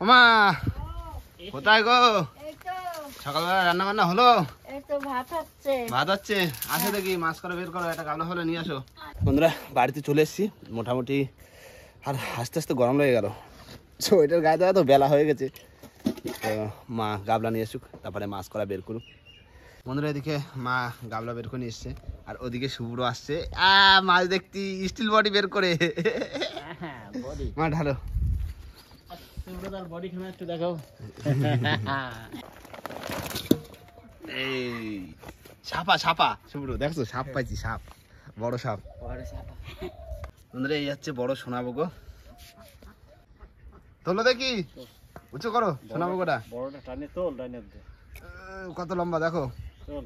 ওমা কোথায় গো? সকালবেলা রান্না বান্না হলো ভাত হচ্ছে। আসো দেখি মাছ করে বের করো একটা গামলা হলে নিয়ে আসো। বন্ধুরা বাড়িতে চলে এসেছি। মোটামুটি আর আস্তে আস্তে গরম লেগে গেল। সোয়েটার গায়ে দেওয়া তো বেলা হয়ে গেছে। তো মা গাবলা নিয়ে আসুক তারপরে মাছ করা বের করুক। বন্ধুরা এদিকে মা গাবলা বের করে নিয়ে এসছে। আর ওদিকে শুভ্র আসছে। আ মাছ দেখতি স্টিল বডি বের করে। মা ঢালো। সুব্রতার বডি খানা একটু দেখাও। এই সাপা সাপা শুভ্র দেখছ? সাপ পাইছি সাপ বড় সাপ বড় সাপা বন্ধুরা এই হচ্ছে বড় সোনাবগো তোলো দেখি। উঁচু করো সোনাবগোটা বড়টা টানে তোল ডাইনের কত লম্বা দেখো। তোল।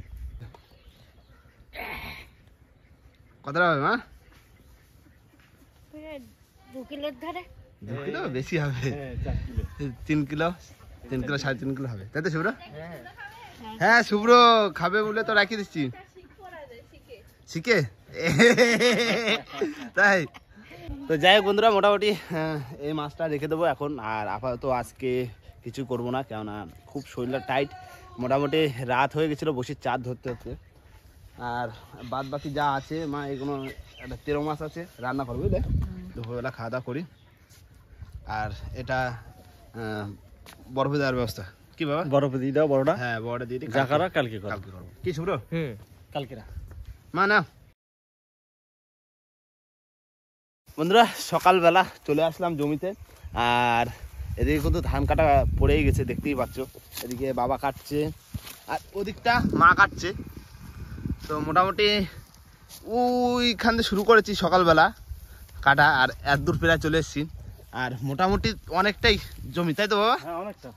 কতটা হবে মা? দু কিলোর ধারে দু কিলো বেশি হবে। হ্যাঁ তিন কিলো তিন কিলো সাড়ে তিন কিলো হবে। তাই তো শুভ্র? হ্যাঁ। হ্যাঁ শুভ্র খাবে বলে তো রাখি দিচ্ছি। শিখে? তাই। তো যাই হোক বন্ধুরা মোটামুটি এই মাছটা রেখে দেবো এখন। আর আপাতত আজকে কিছু করব না কেননা খুব শরীরটা টাইট। মোটামুটি রাত হয়ে গেছিল বসে চাঁদ ধরতে হচ্ছে আর বাদ বাকি যা আছে মা এগুলো একটা তেরো মাছ আছে রান্না করব বুঝলে? দুপুরবেলা খাওয়া দাওয়া করি। আর এটা আহ, বরফ দেওয়ার ব্যবস্থা। কি বাবা? বরফে দিয়ে দাও বড়টা। হ্যাঁ বড়টা দিয়ে দিই কালকে- কালকে করব। কি শুভ্র? হুম কালকে না মা না বন্ধুরা সকালবেলা চলে আসলাম জমিতে আর এদিকে কিন্তু ধান কাটা পড়েই গেছে দেখতেই পাচ্ছ। এদিকে বাবা কাটছে আর ওদিকটা মা কাটছে। তো মোটামুটি ওইখান থেকে শুরু করেছি সকালবেলা কাটা আর এত দূর প্রায় চলে এসেছি। আর মোটামুটি অনেকটাই জমি তাই তো বাবা? হ্যাঁ অনেকটা।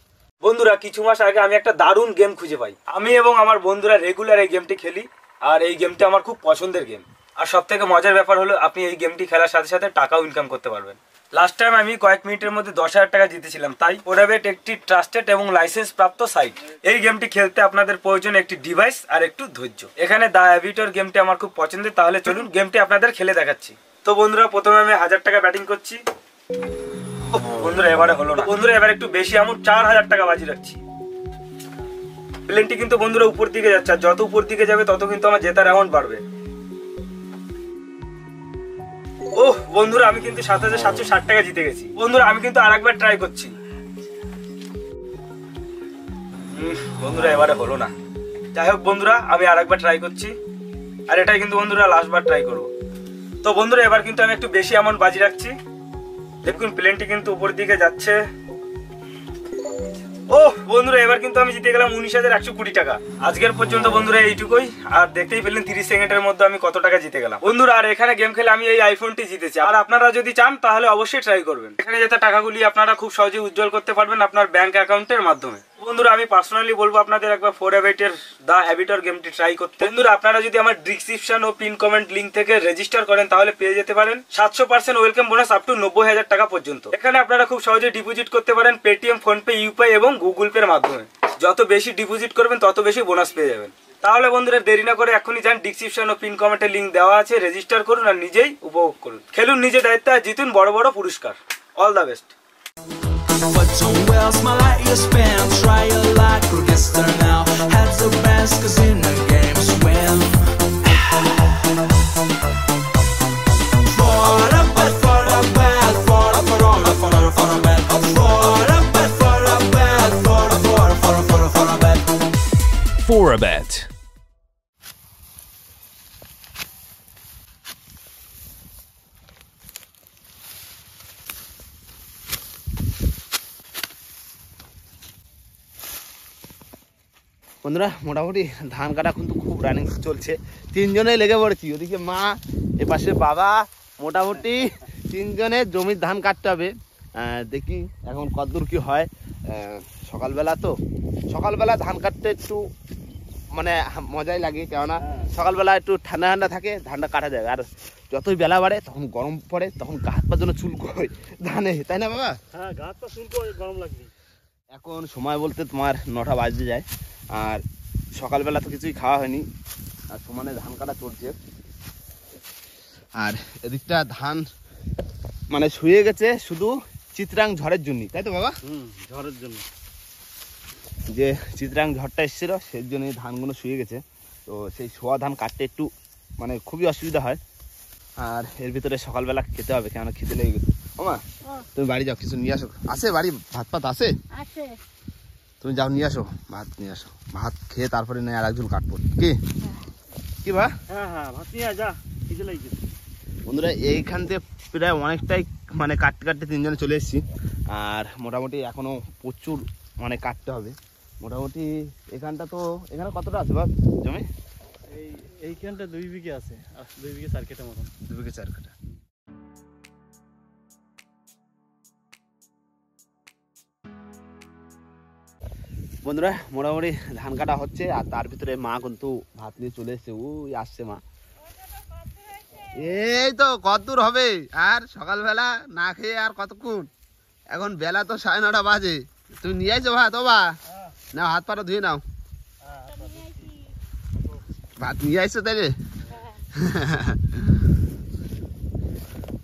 বন্ধুরা কিছু মাস আগে আমি একটা দারুণ গেম খুঁজে পাই। আমি এবং আমার বন্ধুরা রেগুলার এই গেমটি খেলি আর এই গেমটি আমার খুব পছন্দের গেম আর সব থেকে মজার ব্যাপার হলো আপনি এই গেমটি খেলার সাথে সাথে টাকাও ইনকাম করতে পারবেন। লাস্ট টাইম আমি কয়েক মিনিটের মধ্যে দশ হাজার টাকা জিতেছিলাম তাই ওরাবেট একটি ট্রাস্টেড এবং লাইসেন্স প্রাপ্ত সাইট এই গেমটি খেলতে আপনাদের প্রয়োজন একটি ডিভাইস আর একটু ধৈর্য। এখানে দা অ্যাভিটর গেমটি আমার খুব পছন্দের তাহলে চলুন গেমটি আপনাদের খেলে দেখাচ্ছি। তো বন্ধুরা প্রথমে আমি হাজার টাকা ব্যাটিং করছি। বন্ধুরা, এবারে হলো না। বন্ধুরা, এবার একটু বেশি অ্যামাউন্ট চার হাজার টাকা বাজি রাখছি। প্লেনটি কিন্তু বন্ধুরা উপর দিকে যাচ্ছে, আর যত উপর দিকে যাবে, তত কিন্তু আমার জেতার অ্যামাউন্ট বাড়বে। ওহ, বন্ধুরা, আমি কিন্তু সাত হাজার সাতশো ষাট টাকা জিতে গেছি। বন্ধুরা, আমি কিন্তু আরেকবার ট্রাই করছি। বন্ধুরা, এবারে হলো না। যাই হোক বন্ধুরা, আমি আরেকবার ট্রাই করছি। আর এটাই কিন্তু বন্ধুরা লাস্টবার ট্রাই করব। তো বন্ধুরা, এবার কিন্তু আমি একটু বেশি অ্যামাউন্ট বাজি রাখছি। দেখুন প্লেনটি কিন্তু উপর দিকে যাচ্ছে। ও বন্ধুরা, এবার কিন্তু আমি জিতে গেলাম উনিশ হাজার একশো কুড়ি টাকা। আজকের পর্যন্ত বন্ধুরা, এইটুকুই। আর দেখতেই পেলেন, তিরিশ সেকেন্ডের মধ্যে আমি কত টাকা জিতে গেলাম। বন্ধুরা, আর এখানে গেম খেলে আমি এই আইফোনটি জিতেছি। আর আপনারা যদি চান, তাহলে অবশ্যই ট্রাই করবেন। এখানে যাতে টাকাগুলি আপনারা খুব সহজে উজ্জ্বল করতে পারবেন আপনার ব্যাঙ্ক অ্যাকাউন্টের মাধ্যমে। বন্ধুরা, আমি পার্সোনালি বলব আপনাদের একবার ফোর হ্যাবিটের দা হ্যাবিটর গেমটি ট্রাই করতে। বন্ধুরা, আপনারা যদি আমার ডিসক্রিপশন ও পিন কমেন্ট লিঙ্ক থেকে রেজিস্টার করেন, তাহলে পেয়ে যেতে পারেন। সাতশো percent welcome bonus up to নব্বই হাজার টাকা পর্যন্ত। এখানে আপনারা খুব সহজে ডিপোজিট করতে পারেন পেটিএম ফোনপে ইউপিআই এবং গুগল পের মাধ্যমে। যত বেশি ডিপোজিট করবেন, তত বেশি বোনাস পেয়ে যাবেন। তাহলে বন্ধুরা, দেরি না করে এখনই যান ডিসক্রিপশন ও পিন কমেন্টের লিঙ্ক দেওয়া আছে রেজিস্টার করুন আর নিজেই উপভোগ করুন। খেলুন নিজের দায়িত্ব আর জিতুন বড় বড় পুরস্কার। All the best But don't waste my life. you spend Try a lot, go get now? Heads the best, cause in বন্ধুরা মোটামুটি ধান কাটা কিন্তু খুব রানিং চলছে। তিনজনেই লেগে পড়েছি ওদিকে মা এপাশে বাবা মোটামুটি তিনজনে জমির ধান কাটতে হবে। দেখি এখন কতদূর কি হয়। সকালবেলা তো সকালবেলা ধান কাটতে একটু মানে মজাই লাগে কেননা সকালবেলা একটু ঠান্ডা ঠান্ডা থাকে ধানটা কাটা যায়। আর যতই বেলা বাড়ে তখন গরম পড়ে তখন গা হাত পার জন্য চুলকোয় ধানে তাই না বাবা? হ্যাঁ গাছ তো শুনতে গরম লাগবে। এখন সময় বলতে তোমার নটা বাজতে যায়। আর সকালবেলা তো কিছুই খাওয়া হয়নি। আর সমানে ধান কাটা চলছে। আর এদিকটা ধান মানে শুয়ে গেছে শুধু চিত্রাং ঝড়ের জন্য তাই তো বাবা? ঝড়ের জন্য। যে চিত্রাং ঝড়টা এসেছিল সেই জন্যই ধানগুলো শুয়ে গেছে। তো সেই শোয়া ধান কাটতে একটু মানে খুবই অসুবিধা হয়। আর এর ভিতরে সকালবেলা খেতে হবে কেন খিদে লেগে গেছে। ওমা। তুমি বাড়ি যাও কিছু নিয়ে আসো। আসে বাড়ি? ভাত পাত আসে আছে। তুমি যাও নিয়ে আসো। ভাত নিয়ে আসো। ভাত খেয়ে তারপরে নয় আর একজন কাটবো। কি? কি বা হ্যাঁ হ্যাঁ বন্ধুরা এইখান থেকে প্রায় অনেকটাই মানে কাটতে কাটতে তিনজনে চলে এসেছি। আর মোটামুটি এখনও প্রচুর মানে কাটতে হবে। মোটামুটি এখানটা তো এখানে কতটা আছে বা জমি? এই এইখানটা দুই বিঘে আছে দুই বিঘে চার কেটে মতন। দুই বিঘে চার কাটা। বন্ধুরা মোটামুটি ধান কাটা হচ্ছে আর তার ভিতরে মা কিন্তু ভাত নিয়ে চলে এসছে। ওই আসছে মা। এই তো কত দূর হবে? আর সকালবেলা না খেয়ে আর কতক্ষণ? এখন বেলা তো সাড়ে নটা বাজে। তুমি নিয়ে আইছো ভাত? ও বা। নাও হাত পাটা ধুয়ে নাও। ভাত নিয়ে আইছো তাইলে?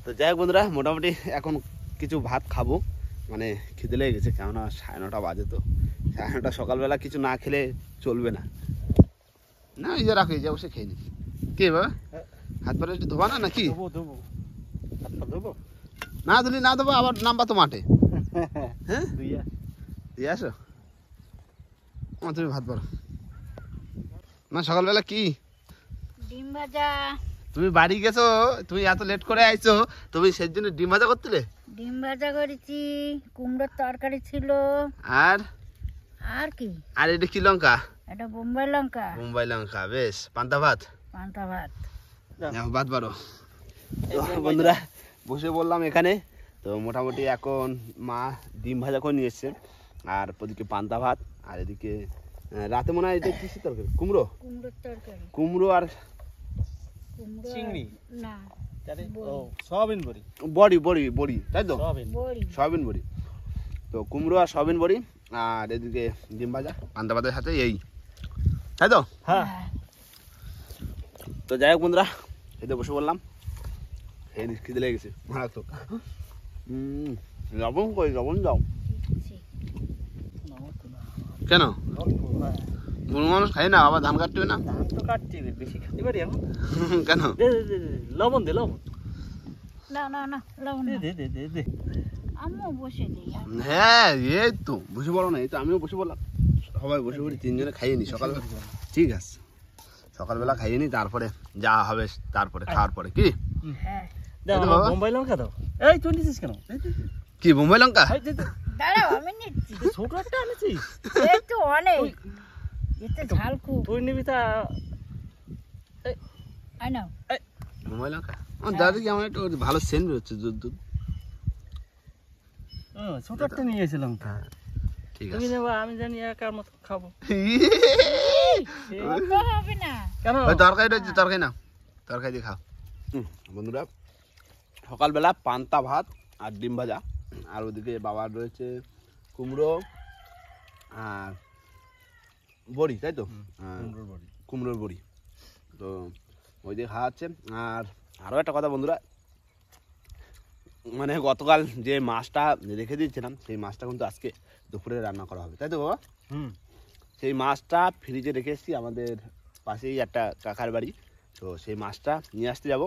তো যাই হোক বন্ধুরা মোটামুটি এখন কিছু ভাত খাব। মানে খিদে লেগে গেছে কেননা সাড়ে নটা বাজে তো। সাড়ে নটা সকালবেলা কিছু না খেলে চলবে না। না এই যে রাখো এই যে বসে খেয়ে নি কে বাবা? হাত পরে একটু ধোবা না নাকি? না ধুলি না দেবো আবার নাম্বা তো মাঠে। হ্যাঁ? দিয়ে আসো। ও, তুমি ভাত পারো না সকালবেলা কি? ডিম ভাজা। তুমি বাড়ি গেছো তুমি এত লেট করে আইছো তুমি সেই জন্য ডিম ভাজা করছিলে? ডিম ভাজা করেছি কুমড়োর তরকারি ছিল। আর? আর কি? আর এটা কি লঙ্কা? এটা বোম্বাই লঙ্কা। মুম্বাই লঙ্কা বেশ। পান্তা ভাত? পান্তা ভাত। ভাত তো বন্ধুরা বসে বললাম এখানে। তো মোটামুটি এখন মা ডিম ভাজা করে নিয়ে এসছে। আর ওদিকে পান্তা ভাত আর এদিকে রাতে মনে হয় এটা কিসের তরকারি? কুমড়ো? কুমড়োর তরকারি। কুমড়ো আর চিংড়ি? না বড়ি। সয়াবিন বড়ি। বড়ি বড়ি বড়ি তাই তো? সয়াবিন বড়ি। তো কুমড়ো আর সয়াবিন বড়ি। আর এদিকে ডিম ভাজা। পান্তা ভাতের সাথে এই। তাই তো? হ্যাঁ। তো যাই হোক বন্ধুরা খেতে বসে বললাম খেয়ে নিস খিদে লেগে গেছে মারাত্মক। লবণ কই? লবণ দাও। দিচ্ছি। কেন। বুড়ো মানুষ খাই না আবার ধান কাটতে না। ধান তো কাটছি রে, বেশি খেতে পারি এখন। কেন? লবণ দে লবণ। না না না লবণ দে দে দে দে। হ্যাঁ এই তো। বসে পড়ো না এই তো আমিও বসে পড়লাম। সবাই বসে পড়ি তিনজনে খাইয়ে নি সকালবেলা। ঠিক আছে। সকালবেলা খাইয়ে নি তারপরে যা হবে তারপরে খাওয়ার পরে কি? হ্যাঁ। বোম্বাই লঙ্কা দাও। এই তুই নিছিস কেন? কি বোম্বাই লঙ্কা? এই দে, দে। দাঁড়াও আমি নিচ্ছি। ছোট একটা আনেছিস এই তো অনেক। এতে ঝাল খুব। তুই নিবি তা আই নাও। বোম্বাই লঙ্কা? আমার দাদা কি আমার একটু ভালো সেন্ট বেরোচ্ছে দুধ দুধ? ছোট একটা নিয়ে লঙ্কা ঠিক তুমি আছে। নেবা আমি জানি একার মতো খাব। অত হবে না। কেন? তরকারি রয়েছে তরকারি না তরকারি দিয়ে খাও। বন্ধুরা সকালবেলা পান্তা ভাত আর ডিম ভাজা। আর ওদিকে বাবার রয়েছে কুমড়ো আর বড়ি তাই তো? কুমড়োর বড়ি। কুমড়োর বড়ি। তো ওই দিয়ে খাওয়া হচ্ছে। আর আরও একটা কথা বন্ধুরা মানে গতকাল যে মাছটা রেখে দিয়েছিলাম সেই মাছটা কিন্তু আজকে দুপুরে রান্না করা হবে। তাই তো বাবা? হুম। সেই মাছটা ফ্রিজে রেখে এসেছি আমাদের পাশেই একটা কাকার বাড়ি। তো সেই মাছটা নিয়ে আসতে যাব।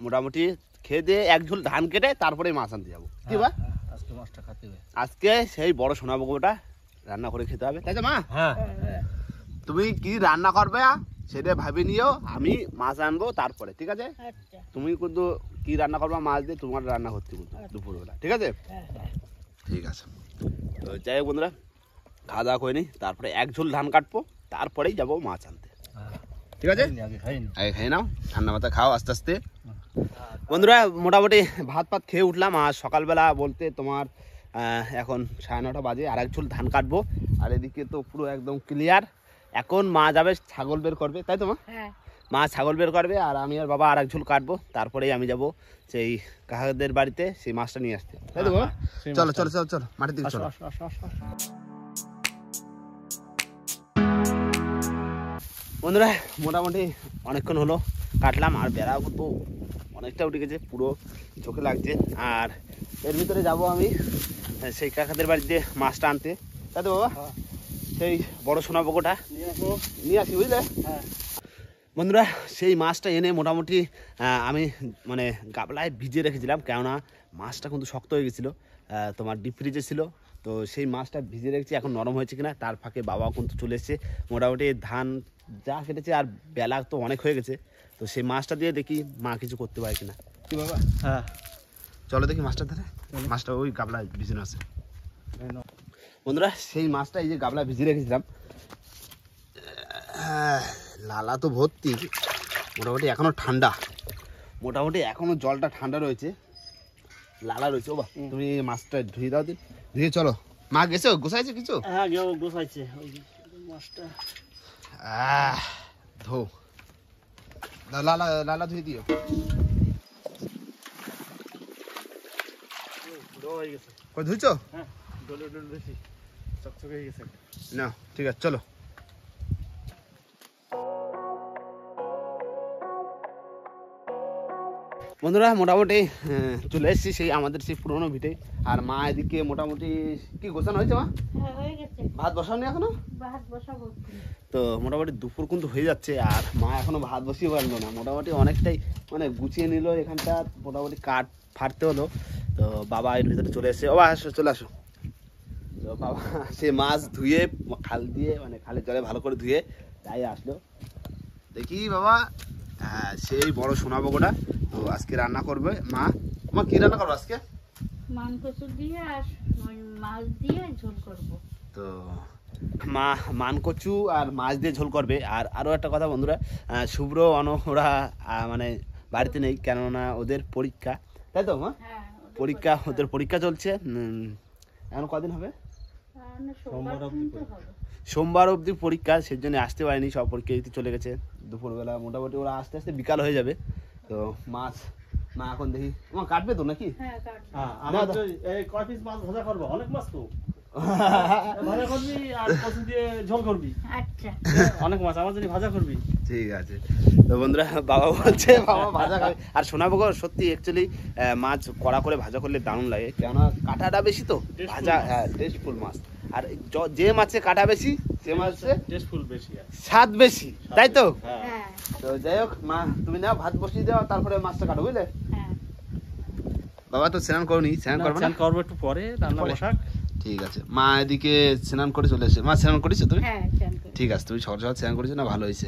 মোটামুটি খেয়ে দিয়ে এক ঝোল ধান কেটে তারপরে মাছ আনতে যাব। কি বা হ্যাঁ, আজকে মাছটা খাতে হবে। আজকে সেই বড় সোনা বগুটা রান্না করে খেতে হবে। তাই তো মা? হ্যাঁ। তুমি কি রান্না করবে সেটা ভাবি নিও আমি মাছ আনব তারপরে ঠিক আছে? আচ্ছা। তুমি কিন্তু কি রান্না করবা? মাছ দিয়ে তোমার রান্না করতে কিন্তু দুপুরবেলা ঠিক আছে? হ্যাঁ হ্যাঁ। ঠিক আছে। তো যাই হোক বন্ধুরা খাওয়া দাওয়া করে নিই তারপরে এক ঝোল ধান কাটবো তারপরেই যাব মাছ আনতে। ঠিক আছে? আগে খেয়ে নাও ঠান্ডা মাথা খাও আস্তে আস্তে। বন্ধুরা মোটামুটি ভাত পাত খেয়ে উঠলাম আর সকালবেলা বলতে তোমার আহ, এখন সাড়ে নটা বাজে আর এক ঝোল ধান কাটবো। আর এদিকে তো পুরো একদম ক্লিয়ার এখন মা যাবে ছাগল বের করবে তাই তো মা? হ্যাঁ। মা ছাগল বের করবে আর আমি আর বাবা আর এক ঝোল কাটবো। তারপরেই আমি যাব সেই কাকাদের বাড়িতে সেই মাছটা নিয়ে আসতে। তাই তো চলো চলো চলো চলো মাটির দিকে চলো। বন্ধুরা মোটামুটি অনেকক্ষণ হলো কাটলাম আর বেড়া কিন্তু অনেকটা উঠে গেছে পুরো চোখে লাগছে। আর এর ভিতরে যাব আমি সেই কাকাদের বাড়িতে মাছটা আনতে। তাই তো বাবা? সেই বড় সোনা বকোটা। নিয়ে আসো নিয়ে আসি বুঝলে? হ্যাঁ। বন্ধুরা সেই মাছটা এনে মোটামুটি আমি মানে গাবলায় ভিজিয়ে রেখেছিলাম কেননা মাছটা কিন্তু শক্ত হয়ে গেছিল তোমার ডিপ ফ্রিজে ছিল। তো সেই মাছটা ভিজিয়ে রেখেছি এখন নরম হয়েছে কিনা তার ফাঁকে বাবাও কিন্তু চলে এসেছে। মোটামুটি ধান যা কেটেছে আর বেলা তো অনেক হয়ে গেছে। তো সেই মাছটা দিয়ে দেখি মা কিছু করতে পারে কিনা। কি বাবা? হ্যাঁ। চলো দেখি মাছটা ধরে। মাছটা ওই গাবলায় ভিজানো আছে। বন্ধুরা সেই মাছটা এই যে গাবলা ভিজিয়ে রেখেছিলাম। আহ, লালা তো ভর্তি। মোটামুটি এখনও ঠান্ডা। মোটামুটি এখনও জলটা ঠান্ডা রয়েছে। লালা রয়েছে ও বা তুমি মাছটা ধুয়ে দাও ধুয়ে চলো। মা গেছো? গোসাইছে কিছু? হ্যাঁ গেও গোছাইছে। ওই মাছটা। আহ ধো। লালা লালা ধুয়ে দিও। ধুইছো? হ্যাঁ হয়ে না ঠিক আছে চলো। বন্ধুরা মোটামুটি চলে এসেছি সেই আমাদের সেই পুরোনো ভিটে। আর মা এদিকে মোটামুটি কি গোছানো হয়েছে মা? হ্যাঁ ভাত বসানো এখনও? তো মোটামুটি দুপুর কিন্তু হয়ে যাচ্ছে আর মা এখনও ভাত বসিয়ে পারল না। মোটামুটি অনেকটাই মানে গুছিয়ে নিল এখানটা মোটামুটি কাঠ ফাটতে হলো। তো বাবা এর ভিতরে চলে এসেছে। ও আসো চলে আসো। তো বাবা সে মাছ ধুয়ে খাল দিয়ে মানে খালের জলে ভালো করে ধুয়ে তাই আসলো। দেখি বাবা সেই বড় সোনা বগোটা তো আজকে রান্না করবে মা। মা কি রান্না করব আজকে? দিয়ে আর মাছ দিয়ে ঝোল করব। তো মা মান কচু আর মাছ দিয়ে ঝোল করবে। আর আরও একটা কথা বন্ধুরা শুভ্র অন ওরা আহ, মানে বাড়িতে নেই কেননা ওদের পরীক্ষা। তাই তো মা? হ্যাঁ পরীক্ষা। ওদের পরীক্ষা চলছে। এখন কদিন হবে? সোমবার সোমবার অবধি পরীক্ষা সেই জন্য আসতে পারেনি সব পরীক্ষা দিতে চলে গেছে। দুপুরবেলা মোটামুটি ওরা আস্তে আস্তে বিকাল হয়ে যাবে। তো মাছ মা এখন দেখি মা কাটবে তো নাকি? হ্যাঁ হ্যাঁ আমার মাছ ভাজা অনেক মাছ তো। ভাজা করবি আর কচু দিয়ে ঝোল করবি? আচ্ছা। অনেক মাছ আমার জন্য ভাজা করবি। ঠিক আছে। তো বন্ধুরা বাবা বলছে বাবা ভাজা খাবে। আর সোনাবগো সত্যি অ্যাকচুয়ালি মাছ কড়া করে ভাজা করলে দারুণ লাগে। কেননা কাঁটাটা বেশি তো? ভাজা। হ্যাঁ টেস্টফুল মাছ। আর যে মাছে কাটা বেশি সে মাছে টেস্টফুল বেশি আর। স্বাদ বেশি তাই তো? হ্যাঁ। হ্যাঁ। তো যাই হোক মা তুমি নাও ভাত বসিয়ে দাও তারপরে মাছটা কাটো বুঝলে? হ্যাঁ। বাবা তো স্নান করনি স্নান করবে স্নান করবে একটু পরে রান্না বসাক। ঠিক আছে। মা এদিকে স্নান করে চলে এসে মা স্নান করেছ তুমি? হ্যাঁ ঠিক আছে তুমি সকাল সকাল স্নান করেছ না ভালো হয়েছে?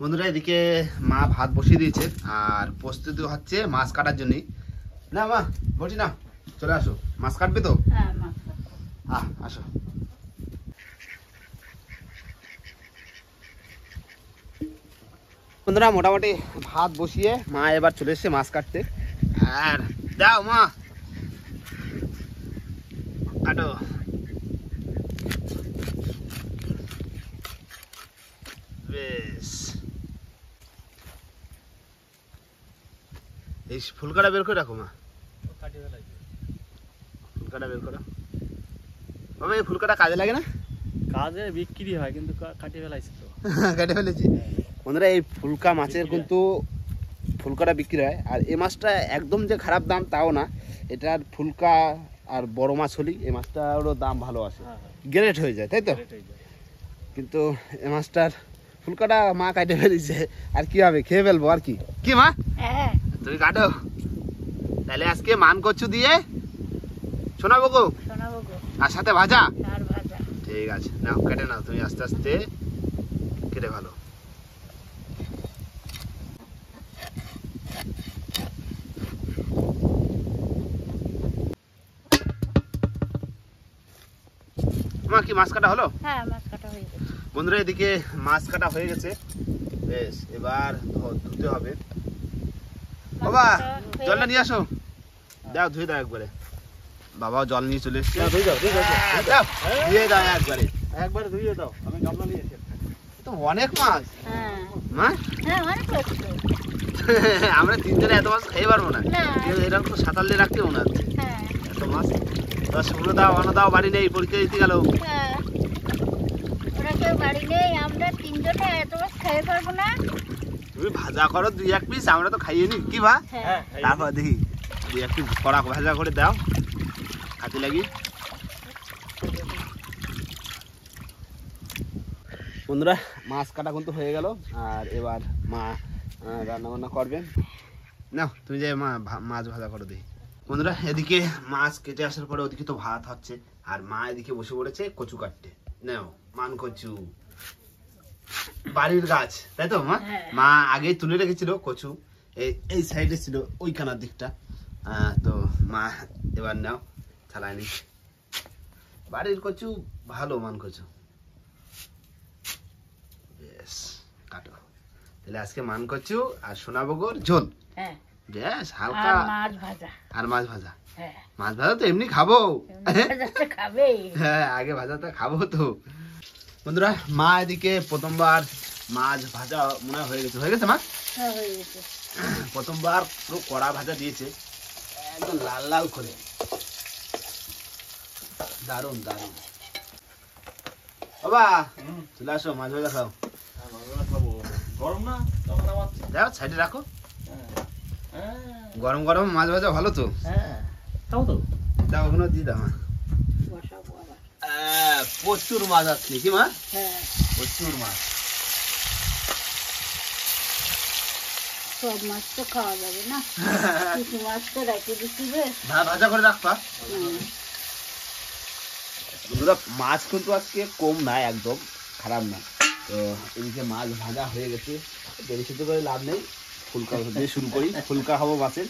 বন্ধুরা এদিকে মা ভাত বসিয়ে দিয়েছে আর প্রস্তুতি হচ্ছে মাছ কাটার জন্যই। না মা বলছি না চলে আসো। মাছ কাটবে তো? হ্যাঁ আহ আসো। বন্ধুরা মোটামুটি ভাত বসিয়ে মা এবার চলে এসেছে মাছ কাটতে। আর দাও মা। কাটো। বেশ। এই ফুলকাটা বের করে রাখো মা। ফুলকাটা বের করো। বাবা এই ফুলকাটা কাজে লাগে না? কাজে বিক্রি হয় কিন্তু কাটিয়ে ফেলাইছে তো। কেটে ফেলেছি। বন্ধুরা এই ফুলকা মাছের কিন্তু ফুলকাটা বিক্রি হয়। আর এই মাছটা একদম যে খারাপ দাম তাও না। এটার ফুলকা আর বড় মাছ হলেই এই মাছটারও দাম ভালো আছে। হ্যাঁ হ্যাঁ। গ্রেট হয়ে যায় তাই তো। কিন্তু এই মাছটার ফুলকাটা মা কাটে ফেলেছে। আর কি হবে খেয়ে ফেলব আর কি। কি মা? তুমি কাটো। তাহলে আজকে মান কচু দিয়ে শোনাবো গো? আর সাথে ভাজা? ঠিক আছে নাও কেটে নাও তুমি আস্তে আস্তে কেটে ভালো তোমার কি মাছ কাটা হলো? হ্যাঁ মাছ কাটা হয়ে গেছে। বন্ধুরা এদিকে মাছ কাটা হয়ে গেছে। বেশ এবার ধুতে হবে। বাবা জলটা নিয়ে আসো। দাও ধুয়ে দাও একবারে। বাবাও জল নিয়ে চলে এসছে। না, ধুয়ে দাও, ধুয়ে দাও, একবারে। একবারে ধুয়ে দাও আমি গামলা নিয়ে তো অনেক মাছ। হ্যাঁ মা? হ্যাঁ অনেক কষ্ট আমরা তিনজনে এত মাছ খেয়ে পারব না। এরকম তো সাঁতার দিয়ে রাখতেও না। হ্যাঁ। এত মাছ। দাও অন্য দাও বাড়ি নেই পরীক্ষা দিতে গেল। হ্যাঁ। কেউ বাড়ি নেই আমরা তিনজনে এত মাছ খেয়ে পারব না। তুমি ভাজা করো দুই এক পিস আমরা তো খাইয়ে নি কি ভা? হ্যাঁ। তারপর দেখি দুই এক পিস কড়া ভাজা করে দাও। হাতে লাগি। বন্ধুরা মাছ কাটা কিন্তু হয়ে গেল আর এবার মা রান্না বান্না করবেন। নাও তুমি যে মা মাছ ভাজা করো দেখি বন্ধুরা এদিকে মাছ কেটে আসার পরে ওদিকে তো ভাত হচ্ছে আর মা এদিকে বসে পড়েছে কচু কাটতে। নাও মান কচু। বাড়ির গাছ তাই তো মা? হ্যাঁ। মা আগেই তুলে রেখেছিল কচু এই সাইডে ছিল ওইখানার দিকটা। তো মা এবার নাও থালায় নি বাড়ির কচু ভালো মান কচু। কাটো। তাহলে আজকে মান কচু আর সোনাবগর ঝোল। হ্যাঁ। বেশ হালকা। ভাজা। আর মাছ ভাজা। হ্যাঁ। মাছ ভাজা তো এমনি খাবে। হ্যাঁ আগে ভাজাটা খাব তো। বন্ধুরা মা এদিকে প্রথমবার মাছ ভাজা মনে হয়ে গেছে। হয়ে গেছে মা? হ্যাঁ হয়ে প্রথমবার পুরো কড়া ভাজা দিয়েছে একদম লাল লাল করে। দারুণ দারুণ বাবা চলে আসো মাছ ভাজা খাও। গরম না? যাও সাইডে রাখো। হ্যাঁ। গরম গরম মাছ ভাজা ভালো তো? হ্যাঁ। তাও তো। দাও ওখানে দিয়ে দাও মা বসাবো আবার আহ, প্রচুর মাছ আসছে কি মা হ্যাঁ প্রচুর মাছ সব মাছ তো খাওয়া যাবে না কিছু মাছ তো রেখে দিচ্ছি ভাজা করে রাখবা মাছ কিন্তু আজকে কম না একদম খারাপ না তো এদিকে মাছ ভাজা হয়ে গেছে দেরি করে লাভ নেই ফুলকা দিয়ে শুরু করি ফুলকা খাব মাছের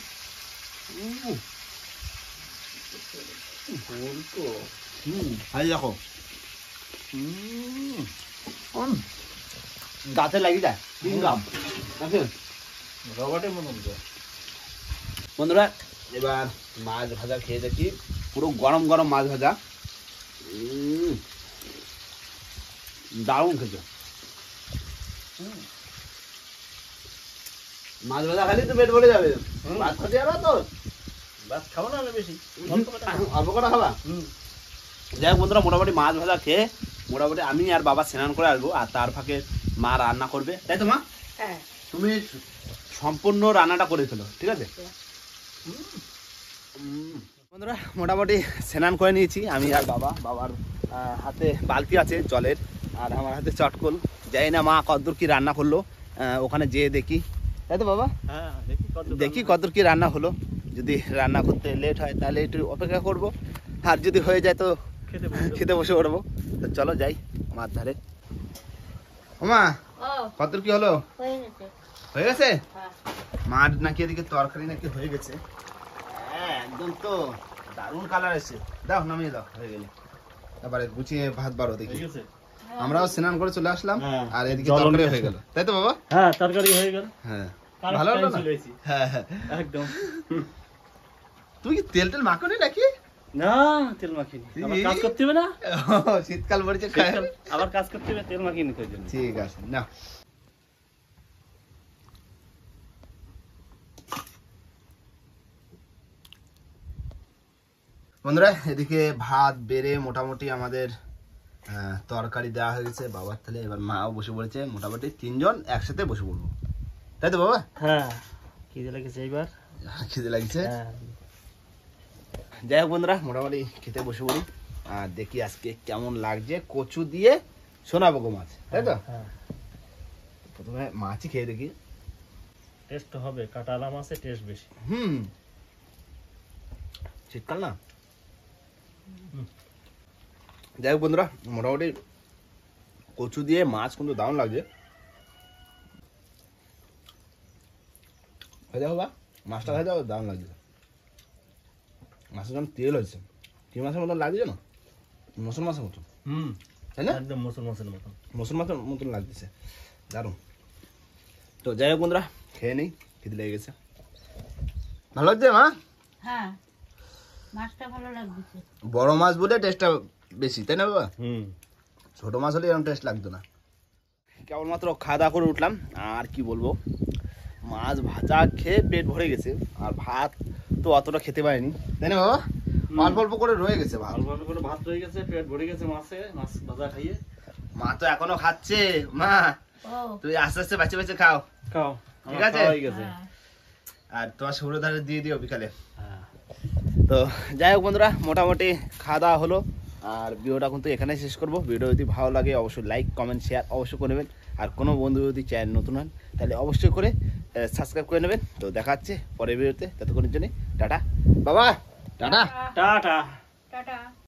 ফুলকো। হুম দেখো। উম। দাঁতে লাগি যায় তিন গ্রাম মতন বন্ধুরা এবার মাছ ভাজা খেয়ে দেখি। পুরো গরম গরম মাছ ভাজা। দারুণ খেতে। মাছ ভাজা খালি তো পেট ভরে যাবে। মাছ খাতে যাবে তো? বাস খাব না বেশি। অল্প করে খাবা? হুম। যাই হোক বন্ধুরা মোটামুটি মাছ ভাজা খেয়ে মোটামুটি আমি আর বাবা স্নান করে আসব আর তার ফাঁকে মা রান্না করবে। তাই তো মা? হ্যাঁ। তুমি সম্পূর্ণ রান্নাটা করে ফেলো ঠিক আছে? বন্ধুরা মোটামুটি স্নান করে নিয়েছি। আমি আর বাবা বাবার হাতে বালতি আছে জলের আর আমার হাতে চটকল। যাই না মা কদ্দূর কি রান্না করল ওখানে যেয়ে দেখি। তাই তো বাবা? হ্যাঁ দেখি কত দেখি কদ্দূর কি রান্না হলো। যদি রান্না করতে লেট হয় তাহলে একটু অপেক্ষা করব। আর যদি হয়ে যায় তো খেতে বসে পড়ব। তো চলো যাই মাছ ধারে। ওমা কদ্দূর কি হলো? হয়ে গেছে। হয়ে গেছে? হ্যাঁ। মাছ নাকি এদিকে তরকারি নাকি হয়ে গেছে? হ্যাঁ একদম তো। দারুণ কালার এসে দাও নামিয়ে দাও হয়ে গেলে। তারপরে গুছিয়ে ভাত বারো দেখি। আমরাও স্নান করে চলে আসলাম হ্যাঁ, আর এদিকে তরকারি হয়ে গেল। তাই তো বাবা? হ্যাঁ তরকারি হয়ে গেল। হ্যাঁ। ভালো হলো না? হ্যাঁ হ্যাঁ। একদম। তুমি কি তেল টেল মাখো নি নাকি? না তেল মাখিনি। আবার কাজ করতে হবে না? শীতকাল পড়েছে আবার কাজ করতে হবে তেল মাখিনি তো জন্য ঠিক আছে না বন্ধুরা এদিকে ভাত বেড়ে মোটামুটি আমাদের তরকারি দেওয়া হয়ে গেছে। বাবার তাহলে এবার মাও বসে পড়েছে। মোটামুটি তিনজন একসাথে বসে পড়ব। তাই তো বাবা? হ্যাঁ খিদে লেগেছে এইবার। খিদে লাগছে? হ্যাঁ। যাই হোক বন্ধুরা মোটামুটি খেতে বসে পড়ি। আর দেখি আজকে কেমন লাগছে। কচু দিয়ে সোনাবগো মাছ তাই তো? হ্যাঁ প্রথমে মাছই খেয়ে দেখি। টেস্ট হবে কাটালা মাছে টেস্ট বেশি। হুম। শীতকাল না? যাই হোক বন্ধুরা মোটামুটি কচু দিয়ে মাছ কিন্তু দারুণ লাগছে। হয়ে যাও বা? মাছটা হয়ে যাও দারুণ লাগছে। মাছের যেমন তেল হয়েছে। কি মাছের মতন লাগছে না? মসুর মাছের মতন? হুম। তাই না? একদম মুসল মাছের মতন। মসুর মাছের মতন লাগতেছে দারুণ। তো যাই হোক বন্ধুরা খেয়ে নেই খিদে লেগে গেছে। ভালো লাগছে মা? হ্যাঁ। মাছটা ভালো লাগছে। বড় মাছ বলে টেস্টটা বেশি তাই না বাবা? হুম। ছোট মাছ হলে এরকম টেস্ট লাগতো না। কেবলমাত্র খাওয়া দাওয়া করে উঠলাম আর কি বলব? মাছ ভাজা খেয়ে পেট ভরে গেছে আর ভাত তো অতটা খেতে পারিনি। তাই না বাবা? অল্প অল্প করে রয়ে গেছে ভাত অল্প অল্প করে ভাত রয়ে গেছে পেট ভরে গেছে মাছে মাছ ভাজা খাইয়ে। মা তো এখনও খাচ্ছে। মা তুই আস্তে আস্তে বাঁচে বাঁচে খাও। খাও। ঠিক আছে? হ্যাঁ। আর তোমার সৌর ধারে দিয়ে দিও বিকালে। হ্যাঁ। তো যাই হোক বন্ধুরা মোটামুটি খাওয়া দাওয়া হলো। আর ভিডিওটা কিন্তু এখানে শেষ করব। ভিডিও যদি ভালো লাগে অবশ্যই লাইক কমেন্ট শেয়ার অবশ্যই করে নেবেন। আর কোনো বন্ধু যদি চ্যানেল নতুন হন তাহলে অবশ্যই করে সাবস্ক্রাইব করে নেবেন। তো দেখা হচ্ছে পরের ভিডিওতে ততক্ষণের জন্য টাটা। বাবা! টাটা। টাটা। টাটা।